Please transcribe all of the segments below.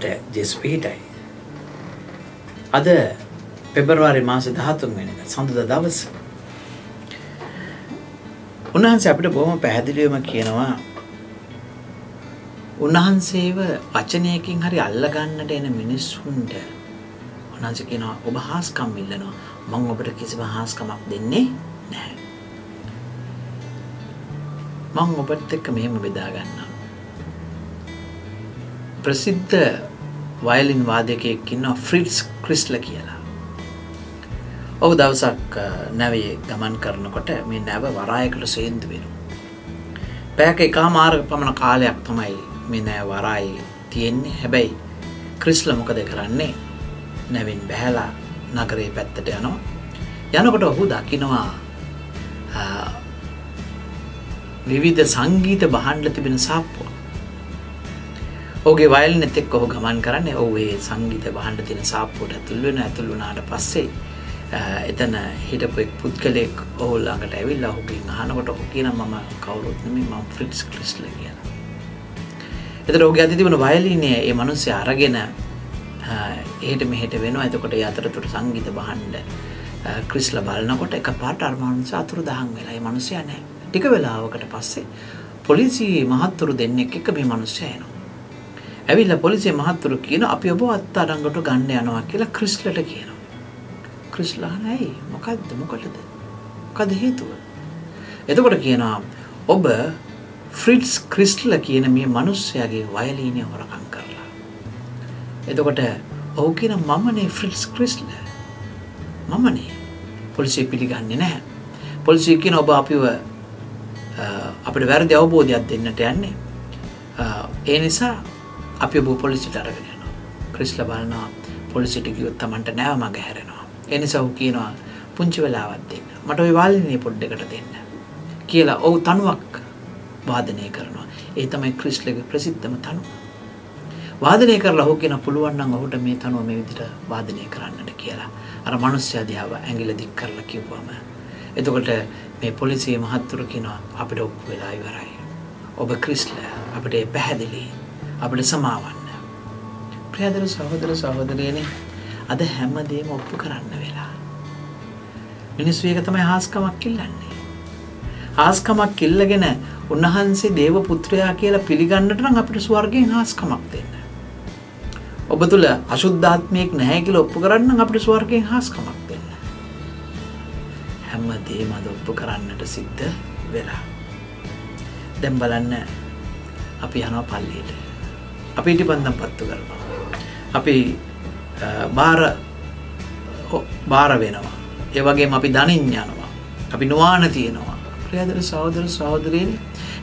ඔබට ජෙස් පිහිටයි. අද පෙබරවාරි මාස දහතුන් වෙනක සඳුද දවස. උන්වහන්සේ අපිට බොහොම පැහැදිලිවම කියනවා උන්වහන්සේව වචනයකින් හරි අල්ලගන්නට එන මිනිස්සුන්ට උන්වහන්සේ කියනවා ඔබ හාස්කම් ඉල්ලනවා මං ඔබට කිසිම හාස්කමක් දෙන්නේ නැහැ. මං ඔබත් එක්ක මෙහෙම බෙදා ගන්නම්. ප්‍රසිද්ධ වයලින් වාදකයෙක් ඉන්නවා ෆ්‍රිඩ්ස් ක්‍රිස්ල කියලා. ඔහු දවසක් නැවේ ගමන් කරනකොට මේ නැව වරායකට සේන්දු වෙනවා. පැයක එකා මාර්ග පමණ කාලයක් තමයි මේ නෑ වරායි තියෙන්නේ හැබැයි ක්‍රිස්ල මොකද කරන්නේ නැවින් බැහැලා නගරේ පැත්තට යනවා යනකොට ඔහු දකිනවා විවිධ සංගීත බහන්ඩ තිබෙන සාප්පුව ඕගේ වයල් නැතෙක් ඔහු ගමන් කරන්න ඔහුේ සංගීත බහන්ඩ තින සාප්පුට ඇතුල්වෙන ඇතුළුනාට පස්සේ එතන හිටපුෙක් පුද්ගලෙක් ඔහුල්ලාඟට ඇවිල් ඔහුගේ හනකොට ඔහු කියන මම කවුරුත්නම ම ෆ්‍රිට්ස් ක්‍රිස්ල කියන එතර ඔගේ අති තිබන වයලිනය ඒ මනුස්්‍ය අරගෙන ඒට මෙහෙට වෙන ඇතකොට අතරතුට සංගීත බහන්ඩ ක්‍රිස්ල බලනකොට එක පාට අර්මානුස අතුරු දහන් වෙලායි මනුසය නෑ ටික වෙලාවකට පස්සේ පොලිසි මහත්තුරු දෙන්නෙක් එක මේ මනුස්්‍යයනවා ඇවිල්ල පොලිසිය මහත්තුරු කියන අපි ඔබ අත්තාඩංගට ගන්න යනවා කියලා ක්‍රිස්ලට කියනවා. ක්‍රිස්ලාන ඇයි මොකක්ද මොකටද? කද හේතුව? එතකොට කියනවා ඔබ ෆ්‍රිට්ස් ක්‍රිස්ටල කියන මේ මනුස්්‍යයාගේ වයලීනය හොරකං කරලා. එතකොට ඔහු කියන මමනේ ෆ්‍රිට්ස් ක්‍රිස්ල. මමනේ. පොලිසිය පිළිගන්නේ නැහැ. පොලිසිය කියන ඔබ අපිව අපට වැරදි අවබෝධයක් දෙන්නට යන්නේ. ඒ නිසා අපි ඔබ පොලිසිට අරගෙන යනවා. ක්‍රිස්ල බලනවා පොලිසිට කිවොත් තමන්ට නෑව මඟ හැරෙනවා. එනිසා ඔහු කියනවා පුංචි වෙලාවත් දෙන්න. මට ඔය වාලිනය පොඩ්ඩකට දෙන්න. කියලා ඔහු තනුවක් වාදනය කරනවා. ඒ තමයි ක්‍රිස්ලගේ ප්‍රසිද්ධම තනුව. වාදනය කරලා හෝ කියෙන පුළුවන්නම් ඔහුට මේ තනුව මේ විදිට වාදනය කරන්නට කියලා. අර මනුස්්‍යධාව ඇගිල දික් කරලා කිව්වම. එතකොට මේ පොලිසිය මහත්තුර කිනවා අපිට ඔප්පු වෙලා ඉවරයි. ඔබ ක්‍රිස්ල අපට පැහැදිලි අපට සමාවන්න. ප්‍රියදර සහෝදර සහෝදරයනේ අද හැම්මදේම ඔප්පු කරන්න වෙලා. මිනිස්සු ඒක තමයි හාස්කමක් කිල්ලන්නේ හාස්කමක් කිල්ලගෙන උන්වහන්සේ දේව පුත්‍රයා කියලා පිළිගන්නට නම් අපිට ස්වර්ගයෙන් හාස්කමක් දෙන්න. ඔබ තුළ අශුද්ධාත්මයෙක් නැහැ කියලා ඔප්පු කරන්න අපිට ස්වර්ගයෙන් හාස්කමක් දෙන්න. හැම දේම අද ඔප්පු කරන්නට සිද්ධ වෙලා. දැම් බලන්න අපි යනවා පල්ලයට. අපි ඉටි පන්දම් පත්තු කරනවා. අපි බාර බාර වෙනවා. ඒවගේ අපි දනින් යනවා. අපි නොවාන තියෙනවා. ප්‍රියදර සෞදර සෞදරයෙන්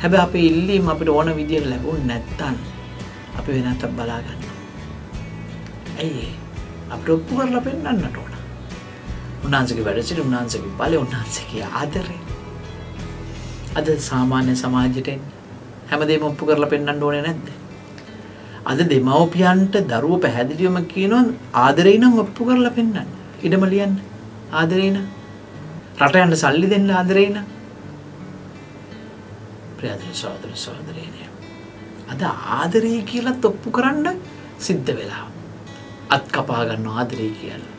හැබ අප ඉල්ලීම අපිට ඕන විදියට ලැබුන් නැත්තන්. අපි වෙනතක් බලාගන්න. ඇයි අපට ඔප්පු කරලා පෙන්න්නන්නට ඕන. උන්හන්සගේ වැඩසිට උන්හන්සගේ බල උන්හන්සගේ ආදරය. අද සාමාන්‍ය සමාජයට හැමදේ ඔප්පු කරලා පෙන්න්න ඕන නැද්ද? අද දෙමවපියන්ට දරුව පැහැදිලියම කියනවා ආදරේ නම් ඔප්පු කරලා පෙන්න්න ඉඩම ලියන්න. ආදරේන රටයන්ට සල්ලි දෙන්න ආදරේන ප්‍රියදර සෝදර සෝදරයනය අද ආදරය කියලා තොප්පු කරන්න සිද්ධ වෙලා. අත් කපාගන්න ආදරය කියලා.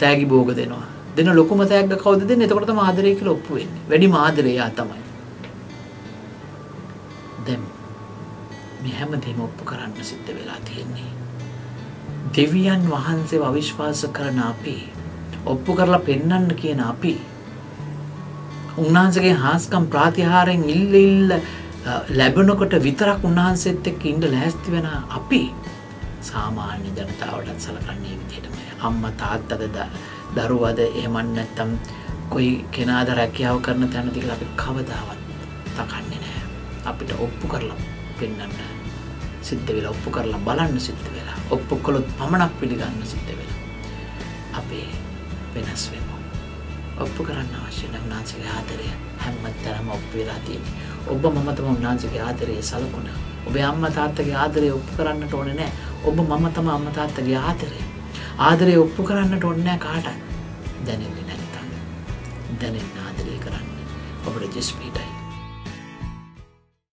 තෑගි බෝග දෙනවා. දෙන ලොකුම තෑග කවද දෙන්න? එතකොටම ආදරය කියල ඔප්පු වෙන්නේ. වැඩි මාදරයා තමයි. දැම් මෙහැම දෙම ඔප්පු කරන්න සිද්ධ වෙලා තියෙන්නේ. දෙවියන් වහන්සේ අවිශ්වාස කරන අපි ඔප්පු කරලා පෙන්නන්න කියන අපි උන්වහන්සගේ හාස්කම් ප්‍රාතිහාරයෙන් ඉල්ල ඉල්ල ලැබනකොට විතරක් උන්වහන්සේත් එක්ක ඉන්ඩ ලෑස්ති වෙන අපි සාමාන්‍ය ජනතාවටත් සලකන්නේ විදිටම අම්ම තාත්තද දරුවද එහෙමන්න නැත්තම් කොයි කෙනාද රැකියාව කරන තැනතික අපි කවදාවත් තකන්නේ නෑ අපිට ඔප්පු කරලා පෙන්න්න සිද්ධ වෙලා ඔප්පු කරලා බලන්න සිද්ධ වෙලා ඔප්පු කොළොත් පමණක් පිළිගන්න සිද්ධ වෙලා අපේ වෙනස් වෙන ඔප්පු කරන්න අවශ්‍යන උන්නාන්සගේ ආදරය. හැම්මත් තරම ඔප්පු වෙලා තියෙන්නේ. ඔබ මමතම උන්නාන්සගේ ආදරය සලකුණ. ඔබේ අම්ම තාත්තගේ ආදරය ඔප්පු කරන්නට ඕන නෑ. ඔබ මම තම අම්ම තාත්තගේ ආදරය. ආදරය ඔප්පු කරන්නට ඔන්නෑ කාටත්. දැනෙන්නේ නැත්තන්න දැනෙන් ආදරය කරන්න. ඔබට ජෙස්පීටයි